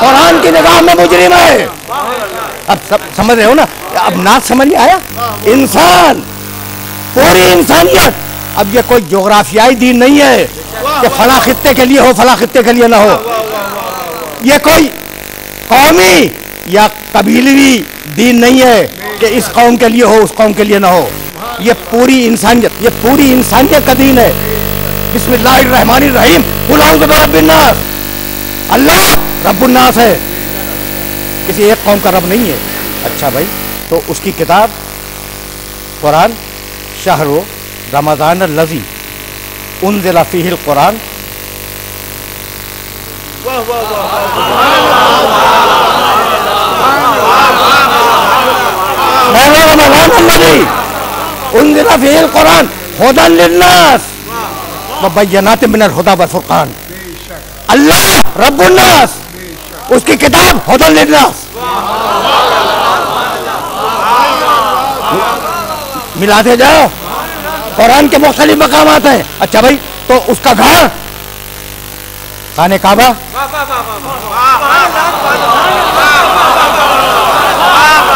कुरान की निगाह में मुजरिम है। अब सब समझ रहे हो ना? अब नाच समझ आया? इंसान, पूरी इंसानियत। अब ये कोई जोग्राफियाई दीन नहीं है कि फला खत्ते के लिए हो, फला खत्ते के लिए ना हो। ये कोई कौमी या कबीलवी दीन नहीं है कि इस कौम के लिए हो, उस कौम के लिए ना हो। ये पूरी इंसानियत, ये पूरी इंसानियत का दीन है। बिस्मिल्लाहिर्रहमानिर्रहीम। कुल औज़ु बिरब्बिन्नास अल्लाह रब्बुन्नास है। किसी एक कौम का रब नहीं है। अच्छा भाई तो उसकी किताब, कुरान, शहरो, रमज़ान लजी उन जिला फ़ीहिल कुरान। उन जिला कुरान हुदन लिन्नास। व बय्यनात मिनल हुदा व फुरकान। अल्लाह रब्बुन्नास उसकी किताब हुदन लिन्नास मिलाते जाओ। कुरान के मुख्तलिफ़ मकाम हैं। अच्छा भाई तो उसका घर? खाने काबा?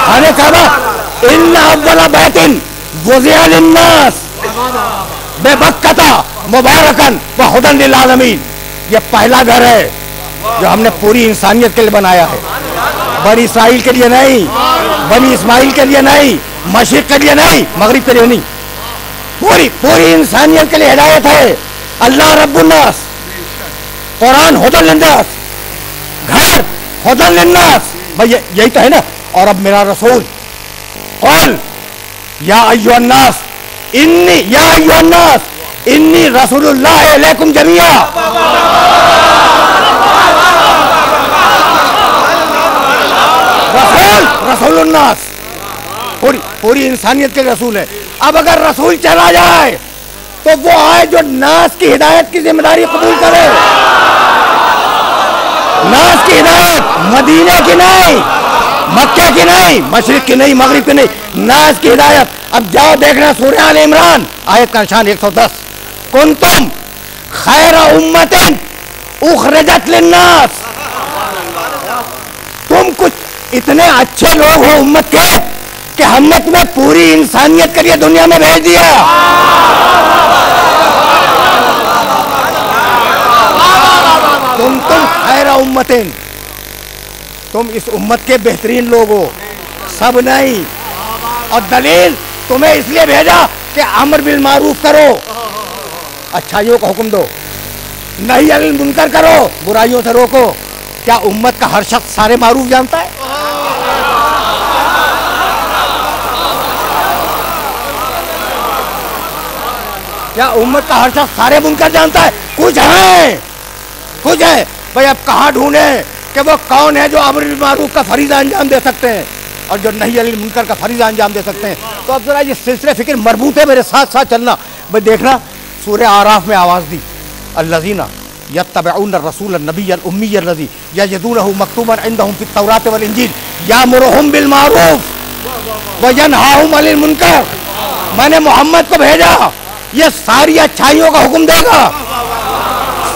खाने काबा? इन अव्वला बैतिन, वुज़िया लिन्नास बेबक्कता मुबारकन, व हुदन आलमीन। ये पहला घर है जो हमने पूरी इंसानियत के लिए बनाया है। बनी इसराइल के लिए नहीं, बनी इसमाइल के लिए नहीं मशरक के लिए नहीं, मगरब के लिए नहीं। पूरी पूरी इंसानियत के लिए हिदायत है। अल्लाह रब्बुन्नास कुरान हुदन लिन्नास घर हुदन लिन्नास भाई यही तो है ना, और अब मेरा रसूल। कौन या अयोन्नास इन्नी, या अय्युहन्नास इन्नी रसूलुल्लाह जमिया। रसूल, रसूलुन्नास। पूरी पूरी इंसानियत के रसूल है। अब अगर रसूल चला जाए तो वो आए जो नास की हिदायत की ज़िम्मेदारी कबूल करे। नास की हिदायत मदीने की नहीं, मक्के की नहीं, मशरक की नहीं, मगरिब की नहीं। नास की हिदायत, अब जाओ देखना सूर्य आल इमरान, आयत का निशान 110 कुन खैर उम्मतिन उखरजत लिन्नास तुम कुछ इतने अच्छे लोग हो उम्मत के कि हमने तुम्हें पूरी इंसानियत के लिए दुनिया में भेज दिया तुम तुम खैर उम्मतिन तुम इस उम्मत के बेहतरीन लोग हो सब नहीं और दलील तुम्हें इसलिए भेजा कि अमर बिल मारूफ करो अच्छाइयों का हुक्म दो। नहीं अनिल मुनकर करो, बुराइयों से रोको। क्या उम्मत का हर शख्स सारे मारूफ जानता है? क्या उम्मत का हर शख्स सारे मुनकर जानता है? कुछ है कुछ है। भाई अब कहाँ ढूंढे कि वो कौन है जो अमर मारूफ का फरीजा अंजाम दे सकते हैं और जो नहीं अली मुनकर का फरीजा अंजाम दे सकते हैं? तो अब जरा ये सिलसिले फ़िक्र मरबूत है मेरे साथ साथ चलना। भाई देखना सूर्य आराफ में आवाज़ दी, अल्लजीना यत्तबऊन रसूल नबी उम्मी यजदूनहु मकतूबन इंदहुम फित तौरात वल इंजील, यामुरुहुम बिल मारूफ व यनहाहुम अनिल मुनकर, मैंने मोहम्मद को भेजा, ये सारी अच्छाइयों का हुक्म देगा,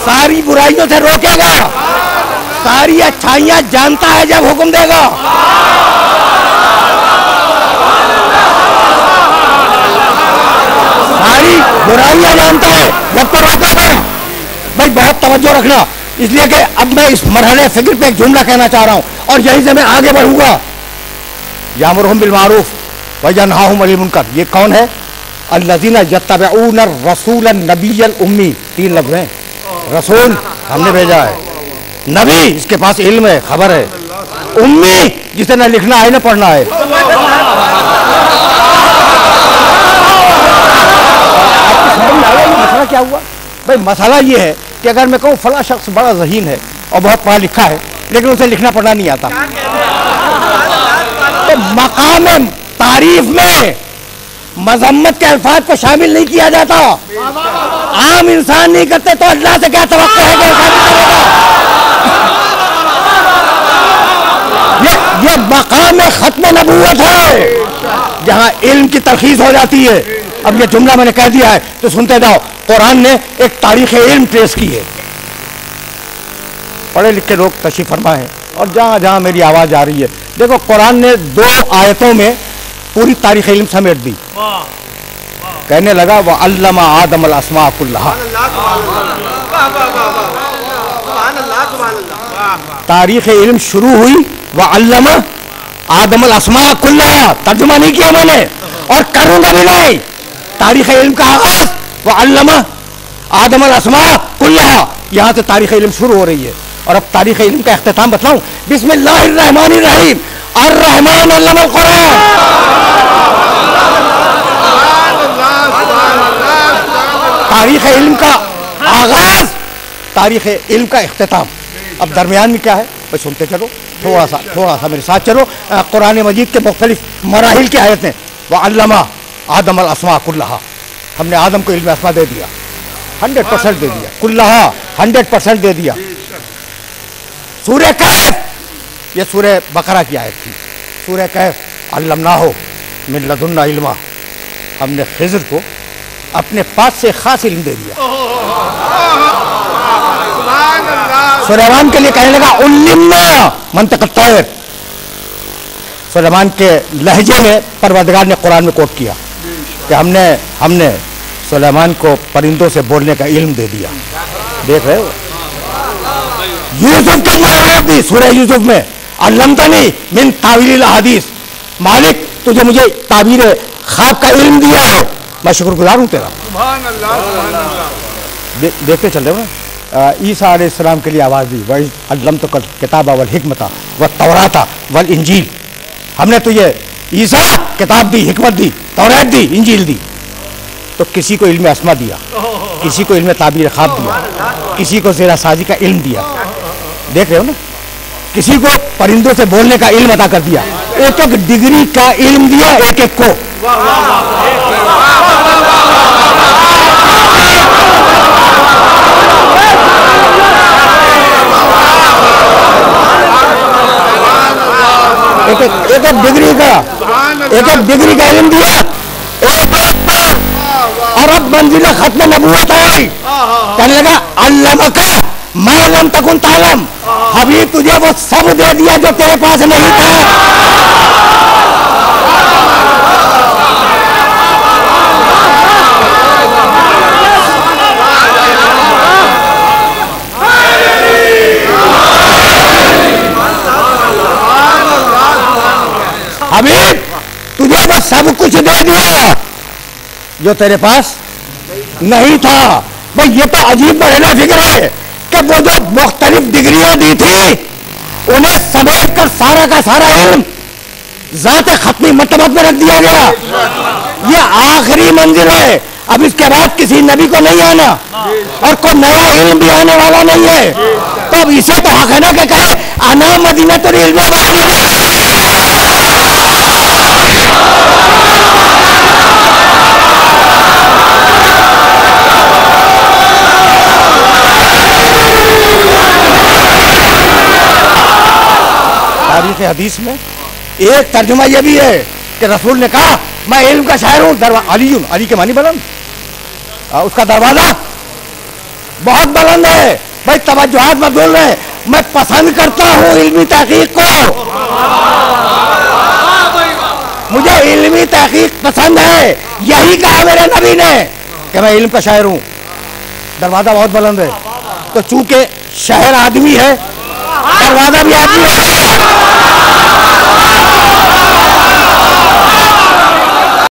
सारी बुराइयों से रोकेगा, सारी अच्छाइयाँ जानता है जब हुक्म देगा सारी बुराइयाँ जानता है जब तो रोकेगा भाई, बहुत तवज्जो रखना। इसलिए कि अब मैं इस मरहले फ़िक्र पे एक जुमला कहना चाह रहा हूँ और यहीं से मैं आगे बढ़ूँगा। यामुरहुम बिल मारूफ वजनहाहुम अनिल मुनकर। ये कौन है? अल्लजीना यत्तबऊन रसूल नबील उम्मी। तीन लफ्ज हैं। रसूल हमने भेजा है। नबी इसके पास इल्म है, खबर है। उम्मी जिसे न लिखना है, न पढ़ना है। मसला क्या हुआ? भाई, मसला ये है कि अगर मैं कहूँ फला शख्स बड़ा जहीन है और बहुत पढ़ा लिखा है, लेकिन उसे लिखना पढ़ना नहीं आता। तो मकाम तारीफ़ में मजम्मत के अल्फाज को शामिल नहीं किया जाता। आम इंसान नहीं करते तो अल्लाह से क्या तवक्को है कि ये ये मकाम खत्म नबूवत है, जहाँ इल्म की तरखीज हो जाती है। अब ये जुमला मैंने कह दिया है तो सुनते जाओ, कुरान ने एक तारीख इल्म पेश की है। पढ़े लिखे लोग तशीफ फरमा है और जहाँ जहाँ मेरी आवाज़ आ रही है। देखो, कुरान ने दो आयतों में पूरी तारीख इल्म समेट दी। कहने लगा, वह अल्लामा आदम अल असमा कुल्ला। तारीख इल्म शुरू हुई, वह अल्लामा आदम अल असमा कुल्ला। तर्जुमा नहीं किया मैंने, और करूँगा भी नहीं। तारीख इल्म का आगाज़ वह अल्लामा आदम असमा कुल्ला यहाँ से तारीख इल्म शुरू हो रही है। और अब तारीख इल्म का अख्ताम बिस्मिल्लाहिर्रहमानिर रहीम अर्रहमान तारीख इल्म का आगाज़। तारीख इल्म का अख्ताम। अब दरमियान में क्या है? भाई सुनते चलो। थोड़ा सा थोड़ा सा मेरे साथ चलो। कुरान मजीद के मुख्तलिफ़ मराहिल की आयतें। वह अल्लामा आदम अल असमा कुल्लाहा। हमने आदम को इल्म असमा दे दिया। हंड्रेड परसेंट दे दिया। कुल्लाहा, हंड्रेड परसेंट दे दिया। सूर्य कैफ! ये सूर्य बकरा की आयत थी। सूर्य कैफ अल्लम ना हो मिन लदुन्ना इल्मा। हमने खिजर को अपने पास से खास इल्म दे दिया। सुलेमान के लिए कहने लगा उल्लिम्मा मंतक तैर सुलेमान के लहजे में परवदगार ने कुरान में कोट किया। कि हमने हमने सुलेमान को परिंदों से बोलने का इल्म दे दिया। देख रहे हो? यूसुफ के आयत दी सूरह यूसुफ में। अल्लमतनी मिन तावील हदीस मालिक तुझे मुझे ताबीर ख्वाब का इल्म दिया है। मैं शुक्रगुजार हूँ तेरा। दे, देखते चल रहे हो ईसा अलैहिस्सलाम के लिए आवाज़ दी। वही अल्लम तो कल किताब वल हिकमता व तौराता वल इंजील हमने तो तुझे ईसा, किताब दी, हिकमत दी, तौरात दी, इंजील दी। तो किसी को इल्म असमा दिया, किसी को इल्म ताबीर खाब दिया, किसी को जेरा साजी का इल्म दिया। देख रहे हो ना? किसी को परिंदों से बोलने का इल्म अदा कर दिया। एक एक डिग्री का इल्म दिया, एक एक को। एक एक डिग्री का, एक एक डिग्री का इलम दिया एक अरब मंजिल खत्म नबूत आई कहने लगा अल्लाह का मालम तकुन तालम। अभी तुझे वो सब दे दिया जो तेरे पास नहीं था हबीब तुझे वो सब कुछ दे दिया जो तेरे पास नहीं था। भाई, ये तो अजीब बड़ेला फ़िक्र है कि वो जो मुख्तलिफ़ डिग्रियाँ दी थी, उन्हें समेट कर सारा का सारा इल्म जाते खत्मी मतबत में रख दिया गया। ये आखिरी मंजिल है। अब इसके बाद किसी नबी को नहीं आना और कोई नया इल्म भी आने वाला नहीं है। तो अब इसे तो हक है ना कि कहे अना मदीना तो इल्म तारीख हदीस में। एक तर्जुमा यह भी है कि रसूल ने कहा, मैं इल्म का शायर हूँ अली हूँ, अली के मानी बुलंद। उसका दरवाज़ा बहुत बुलंद है। भाई, तवज्जुहात मत बोल रहे। मैं पसंद करता हूँ इल्मी तहकीक को। मुझे इल्मी तहकीक पसंद है। यही कहा मेरे नबी ने कि मैं इल्म का शायर हूँ। दरवाज़ा बहुत बुलंद है। तो चूँकि शहर आदमी है, दरवाज़ा भी आदमी है।